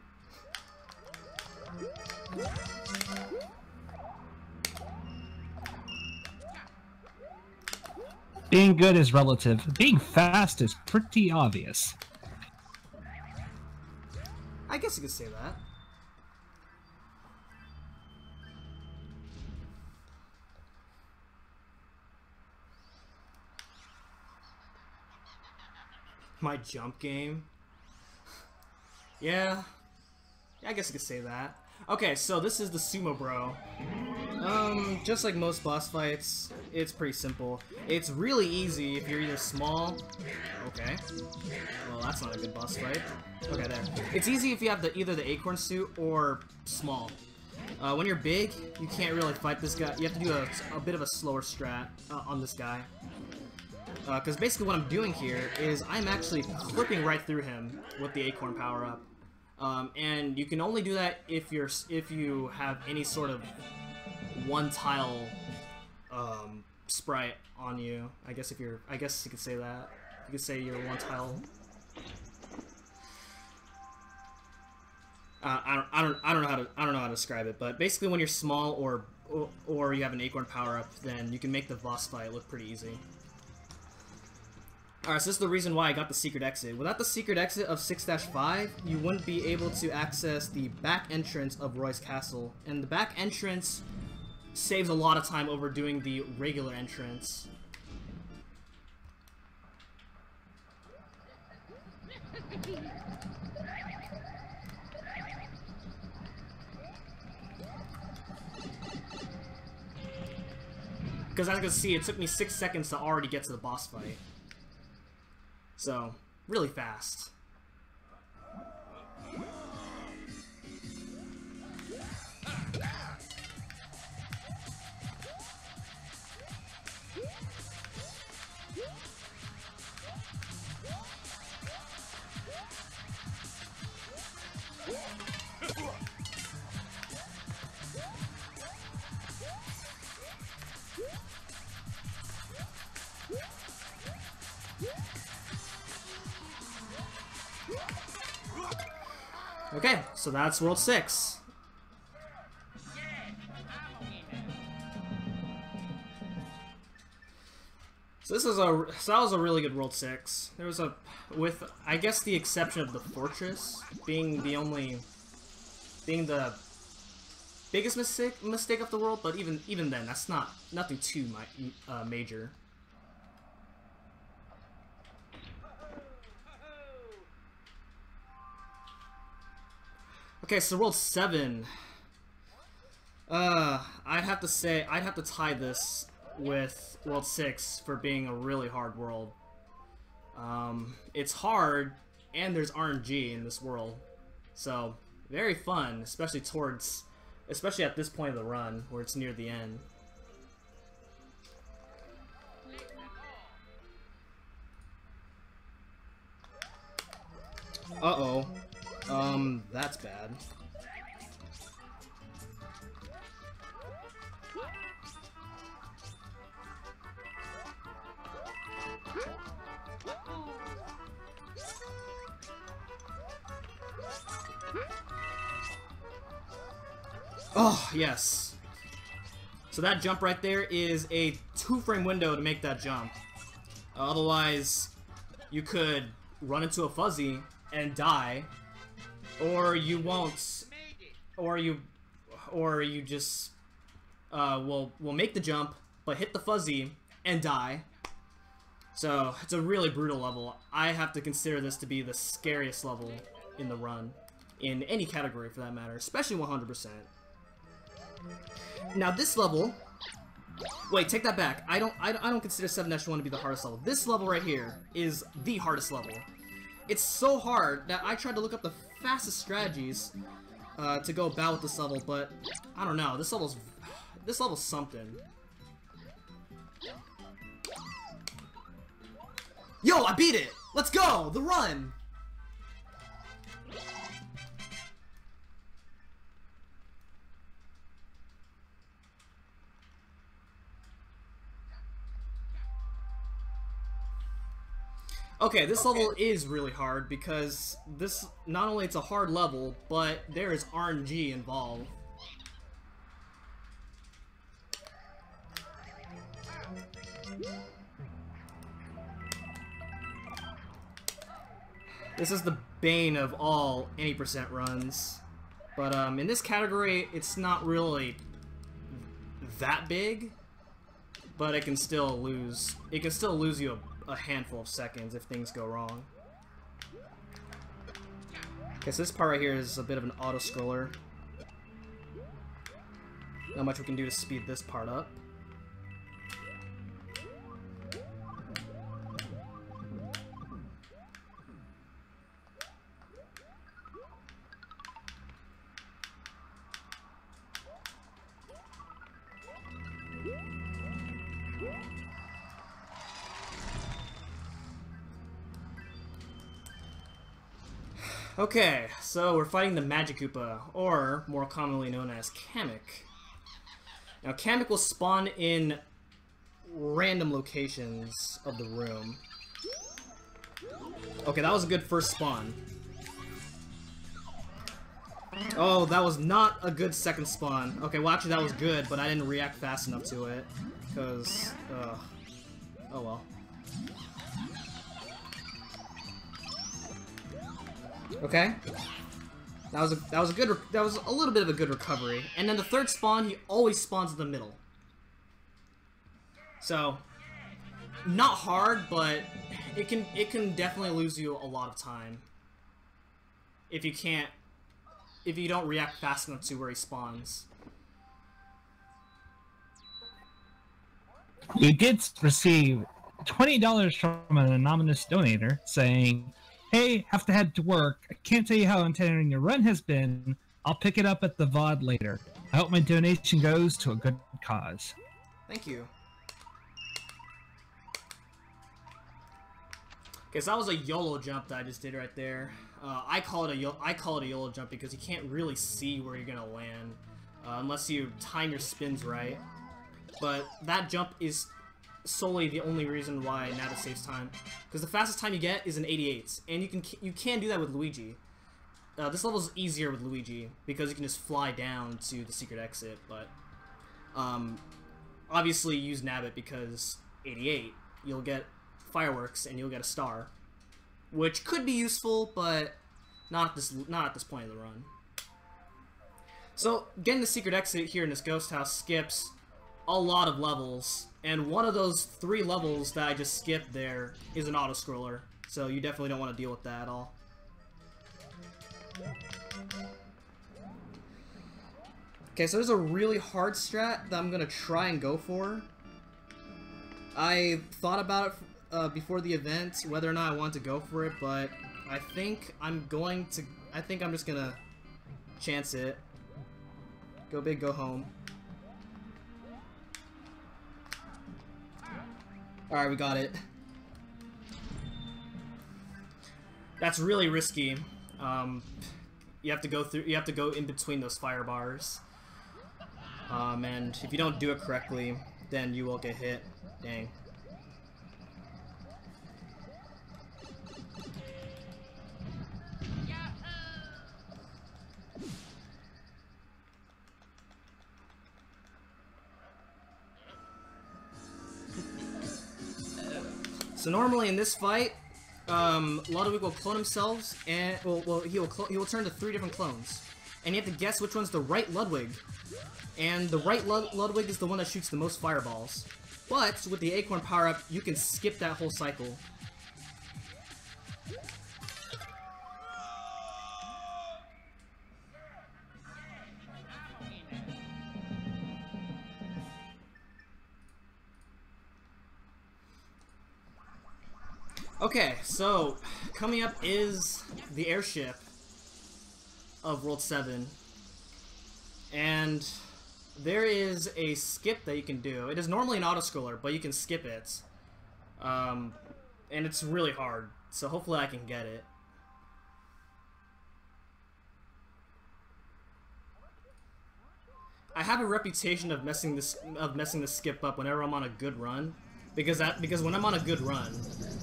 Being good is relative. Being fast is pretty obvious. I guess you could say that. My jump game? Yeah. yeah. I guess you could say that. Okay, so this is the Sumo Bro. Um, just like most boss fights, it's pretty simple. It's really easy if you're either small... Okay. Well, that's not a good boss fight. Okay, there. It's easy if you have the either the Acorn suit or small. Uh, when you're big, you can't really fight this guy. You have to do a, a bit of a slower strat uh, on this guy. Because uh, basically what I'm doing here is I'm actually clipping right through him with the Acorn power-up. Um, and you can only do that if you're if you have any sort of one tile um, sprite on you. I guess if you're, I guess you could say that. You could say you're one tile. Uh, I don't, I don't, I don't know how to, I don't know how to describe it, but basically when you're small or, or, or you have an acorn power up, then you can make the boss fight look pretty easy. Alright, so this is the reason why I got the secret exit. Without the secret exit of 6-5, you wouldn't be able to access the back entrance of Roy's Castle. And the back entrance saves a lot of time over doing the regular entrance. Because as you can see, it took me 6 seconds to already get to the boss fight. So, really fast. So that's World 6. So this is a so that was a really good World 6. There was a with I guess the exception of the Fortress being the only being the biggest mistake mistake of the world, but even even then that's not nothing too uh, major. Okay, so World 7. Uh, I'd have to say, I'd have to tie this with World 6 for being a really hard world. Um, it's hard, and there's RNG in this world. So, very fun, especially towards, especially at this point of the run, where it's near the end. Uh-oh. Um, that's bad. Oh, yes. So that jump right there is a two-frame window to make that jump. Otherwise, you could run into a fuzzy and die, or you won't, or you, or you just uh, will will make the jump but hit the fuzzy and die. So it's a really brutal level. I have to consider this to be the scariest level in the run, in any category for that matter, especially 100%. Now this level, wait, take that back. I don't, I, I don't consider 7-1 to be the hardest level. This level right here is the hardest level. It's so hard that I tried to look up the fastest strategies uh, to go about with this level, but I don't know. This level's, this level's something. Yo, I beat it! Let's go! The run! Okay, this okay. level is really hard because this not only it's a hard level, but there is RNG involved. This is the bane of all any percent runs. But um, in this category, it's not really that big, but it can still lose. It can still lose you a, a handful of seconds if things go wrong. So this part right here is a bit of an auto-scroller. Not much we can do to speed this part up. Okay, so we're fighting the Magikoopa, or more commonly known as Kamek. Now, Kamek will spawn in random locations of the room. Okay, that was a good first spawn. Oh, that was not a good second spawn. Okay, well actually that was good, but I didn't react fast enough to it. Because, oh well. Okay. That was a that was a good that was a little bit of a good recovery. And then the third spawn, he always spawns in the middle. So, not hard, but it can it can definitely lose you a lot of time if you can't if you don't react fast enough to where he spawns. You did receive $20 from an anonymous donator saying, Hey, have to head to work. I can't tell you how entertaining your run has been. I'll pick it up at the VOD later. I hope my donation goes to a good cause. Thank you. Okay, so that was a YOLO jump that I just did right there. Uh, I call it a I call it a YOLO jump because you can't really see where you're gonna land uh, unless you time your spins right. But that jump is solely the only reason why Nabbit saves time. Because the fastest time you get is an 88, and you can you can do that with Luigi. Uh, this level is easier with Luigi because you can just fly down to the secret exit, but um, obviously use Nabbit because 88, you'll get fireworks and you'll get a star, which could be useful, but not this not at this point of the run. So getting the secret exit here in this ghost house skips a lot of levels and one of those three levels that I just skipped there is an auto-scroller. So you definitely don't want to deal with that at all. Okay, so there's a really hard strat that I'm going to try and go for. I thought about it uh, before the event, whether or not I want to go for it, but I think I'm going to... I think I'm just going to chance it. Go big, go home. Alright, we got it. That's really risky. Um, you have to go through, you have to go in between those fire bars. Um, and if you don't do it correctly, then you will get hit. Dang. So normally in this fight, um, Ludwig will clone himself, and well, well he will he will turn to three different clones, and you have to guess which one's the right Ludwig. And the right Lud Ludwig is the one that shoots the most fireballs. But with the Acorn power up, you can skip that whole cycle. Okay, so coming up is the airship of World 7. And there is a skip that you can do. It is normally an auto-scroller, but you can skip it. Um, and it's really hard, so hopefully I can get it. I have a reputation of messing this of messing the skip up whenever I'm on a good run, because that because when I'm on a good run,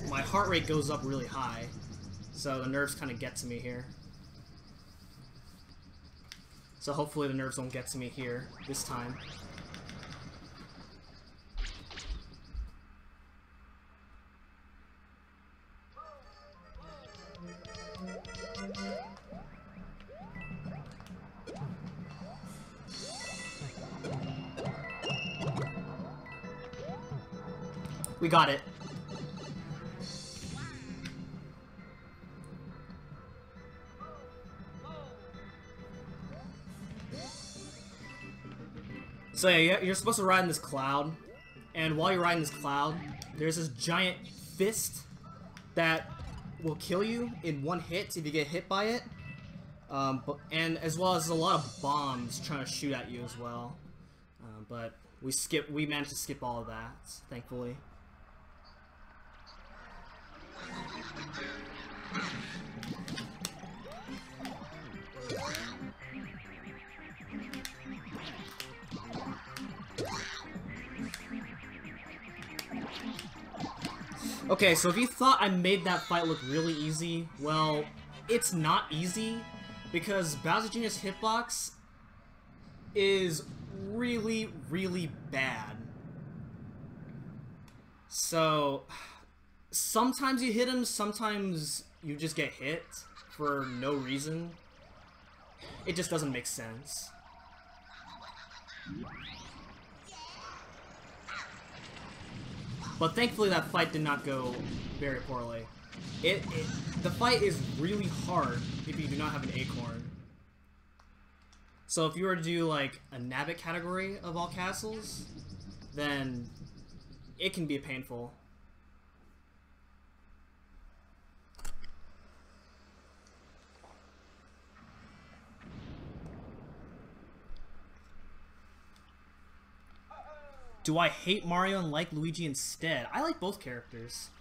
my heart rate goes up really high, so the nerves kind of get to me here. So hopefully the nerves won't get to me here this time. We got it. So yeah, you're supposed to ride in this cloud, and while you're riding this cloud, there's this giant fist that will kill you in one hit if you get hit by it. Um, but, and as well as a lot of bombs trying to shoot at you as well. Uh, but we skip, we managed to skip all of that, thankfully. Okay, so if you thought I made that fight look really easy, well, it's not easy, because Bowser Jr.'s hitbox is really, really bad. So, sometimes you hit him, sometimes you just get hit for no reason. It just doesn't make sense. But thankfully that fight did not go very poorly. It, it, the fight is really hard if you do not have an acorn. So if you were to do like a Nabbit category of all castles, then it can be painful. Do I hate Mario and like Luigi instead? I like both characters.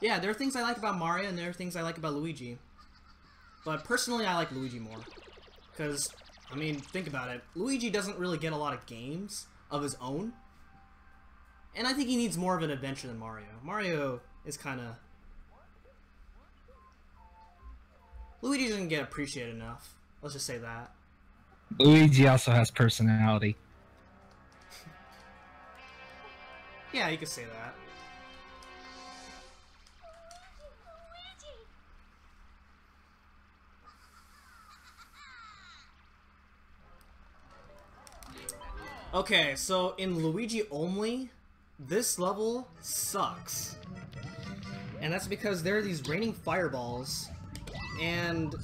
Yeah, there are things I like about Mario and there are things I like about Luigi. But personally, I like Luigi more. Because, I mean, think about it. Luigi doesn't really get a lot of games of his own. And I think he needs more of an adventure than Mario. Mario is kind of... Luigi doesn't get appreciated enough. Let's just say that. Luigi also has personality. yeah, you could say that. Okay, so in Luigi only, this level sucks. And that's because there are these raining fireballs, and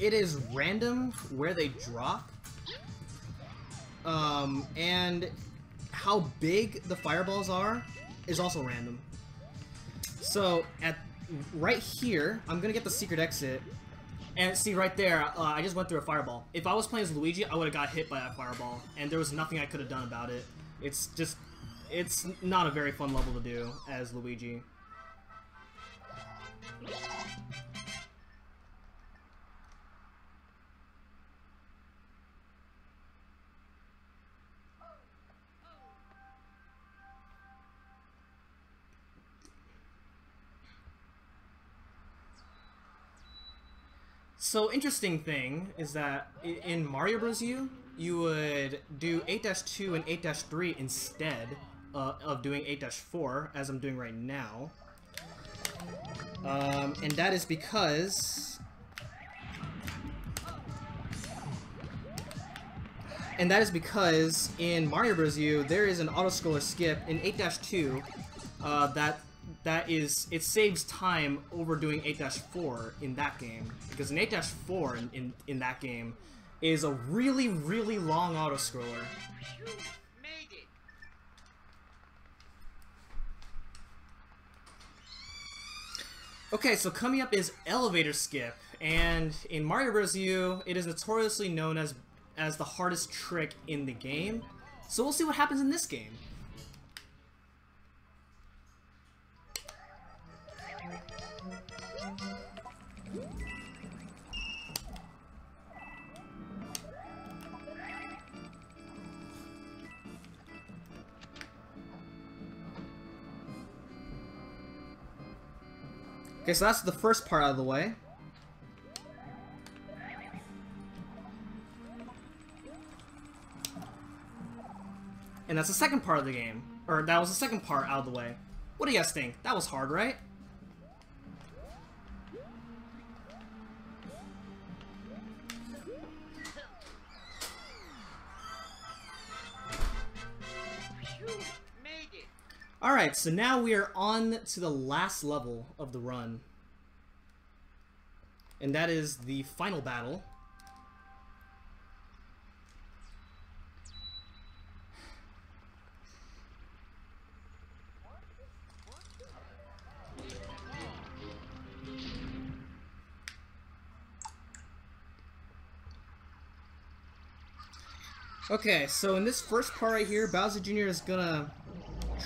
it is random where they drop. Um, and how big the fireballs are is also random. So, at right here, I'm gonna get the secret exit. And see, right there, uh, I just went through a fireball. If I was playing as Luigi, I would have got hit by that fireball. And there was nothing I could have done about it. It's just... It's not a very fun level to do as Luigi. So interesting thing is that in Mario Bros. U, you would do 8-2 and 8-3 instead, uh, of doing 8-4, as I'm doing right now. Um, and that is because... And that is because in Mario Bros. U, there is an auto-scroller skip in 8-2 uh, that that is it saves time over doing 8-4 in that game because in 8-4 in, in, in that game is a really really long auto scroller Okay, so coming up is Elevator Skip, and in Mario Bros. U, it is notoriously known as as the hardest trick in the game. So we'll see what happens in this game. Okay, so that's the first part out of the way. And that's the second part of the game. Or that was the second part out of the way. What do you guys think? That was hard, right? Alright, so now we are on to the last level of the run. And that is the final battle. Okay, so in this first part right here, Bowser Jr. is gonna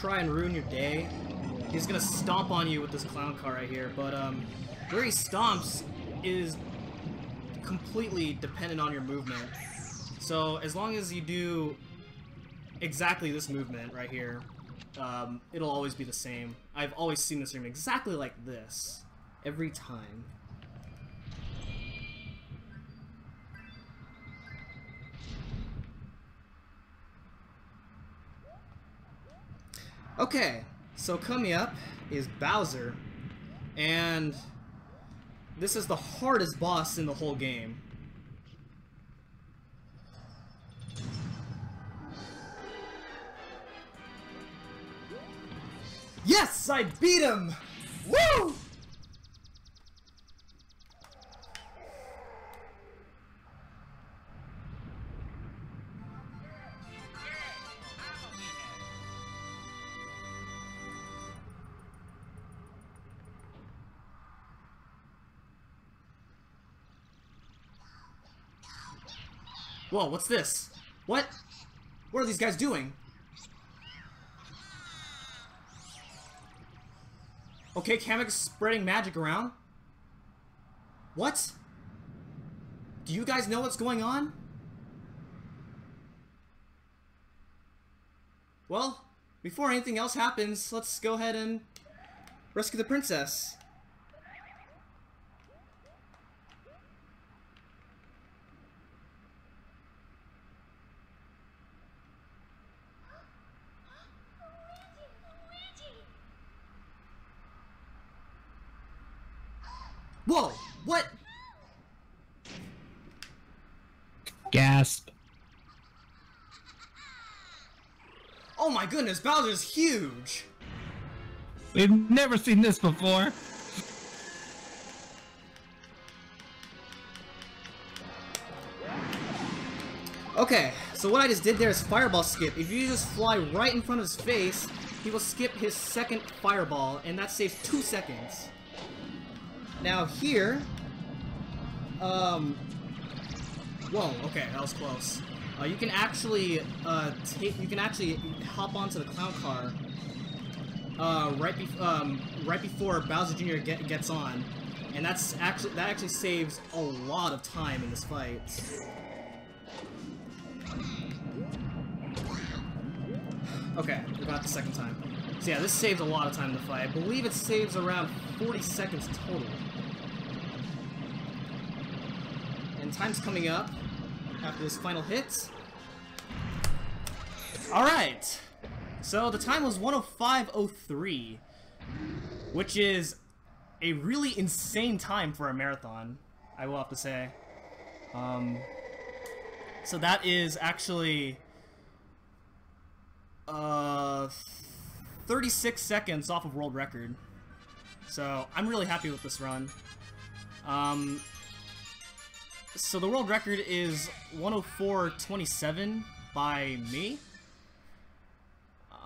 try and ruin your day. He's gonna stomp on you with this clown car right here, but um, where he stomps is completely dependent on your movement. So as long as you do exactly this movement right here, um, it'll always be the same. I've always seen this room exactly like this, every time. Okay, so coming up is Bowser, and this is the hardest boss in the whole game. Yes, I beat him! Woo! Whoa, what's this? What? What are these guys doing? Okay, Kamek's spreading magic around. What? Do you guys know what's going on? Well, before anything else happens, let's go ahead and rescue the princess. Whoa! What? Gasp. Goodness, Bowser's huge! We've never seen this before. Okay, so what I just did there is fireball skip. If you just fly right in front of his face, he will skip his second fireball, and that saves two seconds. Now here, um, whoa, okay, that was close. Uh, you can actually, uh, take, you can actually hop onto the clown car, uh, right, be um, right before Bowser Jr. Get gets on, and that's actually, that actually saves a lot of time in this fight. Okay, we got the second time. So yeah, this saves a lot of time in the fight. I believe it saves around 40 seconds total. And time's coming up after this final hit. Alright! So the time was 105.03, which is a really insane time for a marathon, I will have to say. Um, so that is actually uh, 36 seconds off of world record. So I'm really happy with this run. Um, so the world record is 104.27 by me.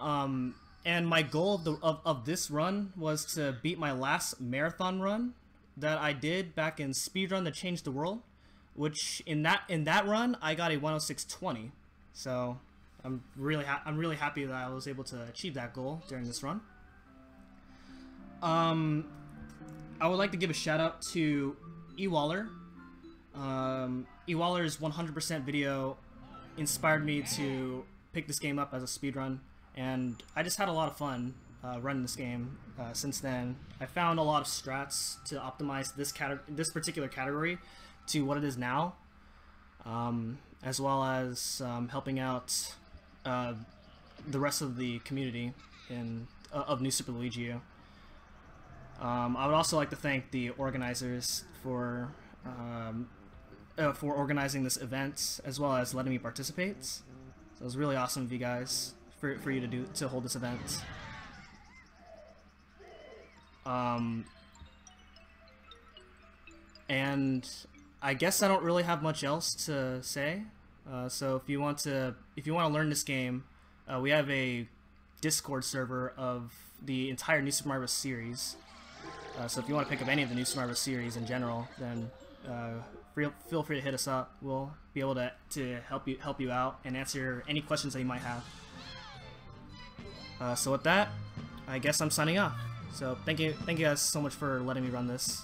Um, and my goal of, the, of, of this run was to beat my last marathon run that I did back in Speedrun that changed the world, which in that in that run I got a 106.20. So I'm really I'm really happy that I was able to achieve that goal during this run. Um, I would like to give a shout out to eWaller. Um, eWaller's 100% video inspired me to pick this game up as a speedrun, and I just had a lot of fun uh, running this game uh, since then. I found a lot of strats to optimize this this particular category to what it is now, um, as well as um, helping out uh, the rest of the community in uh, of New Super Luigi. Um, I would also like to thank the organizers for um, uh, for organizing this event as well as letting me participate. So it was really awesome of you guys for, for you to do to hold this event. Um, and I guess I don't really have much else to say. Uh, so if you want to if you want to learn this game, uh, we have a Discord server of the entire New Super Mario series. Uh, so if you want to pick up any of the New Super Mario series in general, then feel, free to hit us up. We'll be able to, to help you help you out and answer any questions that you might have. Uh, so with that, I guess I'm signing off. So thank you, thank you guys so much for letting me run this.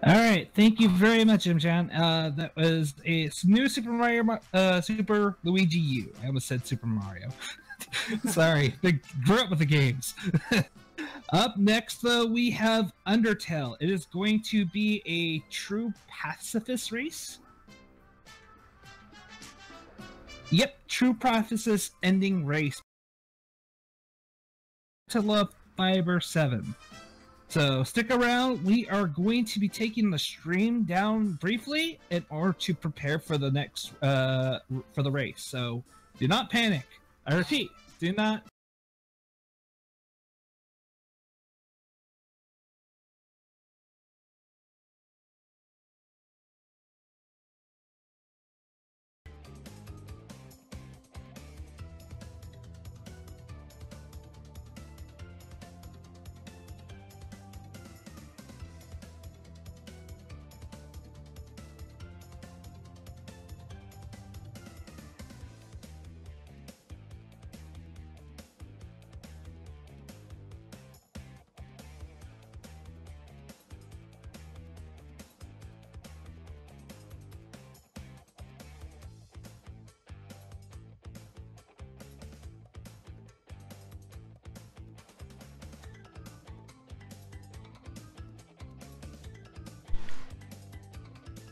All right, thank you very much, Mchan. Uh, that was a new Super Mario, uh, Super Luigi U. I almost said Super Mario. Sorry, they grew up with the games. up next, though, we have Undertale. It is going to be a true pacifist race. Yep, true pacifist ending race. To love Fiber 7. So stick around. We are going to be taking the stream down briefly in order to prepare for the next uh for the race. So do not panic. I repeat, do not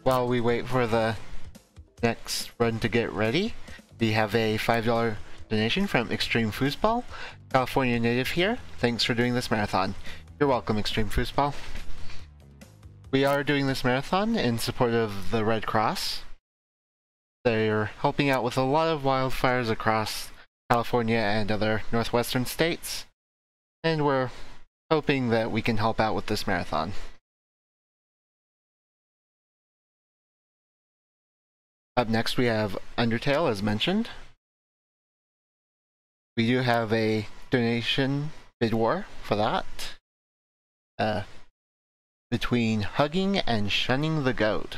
while we wait for the next run to get ready, we have a $5 donation from Extreme Foosball, California native here. Thanks for doing this marathon. You're welcome, Extreme Foosball. We are doing this marathon in support of the Red Cross. They're helping out with a lot of wildfires across California and other northwestern states, and we're hoping that we can help out with this marathon. Up next we have Undertale as mentioned. We do have a donation bid war for that. Uh, between hugging and shunning the goat.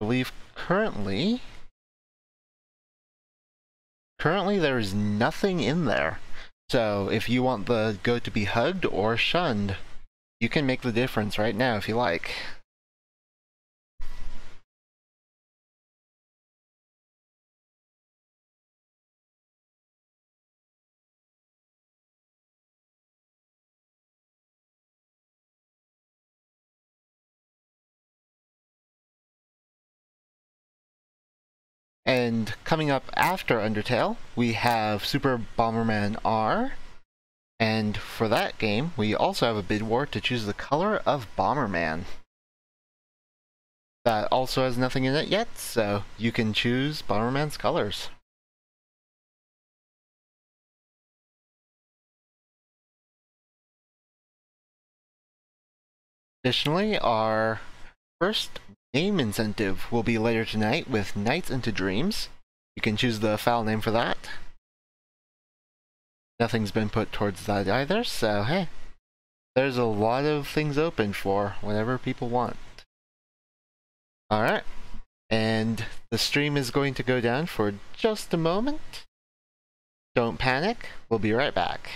I believe currently currently there is nothing in there. So if you want the goat to be hugged or shunned, you can make the difference right now if you like. And coming up after Undertale, we have Super Bomberman R. And for that game, we also have a bid war to choose the color of Bomberman. That also has nothing in it yet, so you can choose Bomberman's colors. Additionally, our first name incentive will be later tonight with Nights into Dreams. You can choose the file name for that. Nothing's been put towards that either, so hey, there's a lot of things open for whatever people want. Alright, and the stream is going to go down for just a moment. Don't panic, we'll be right back.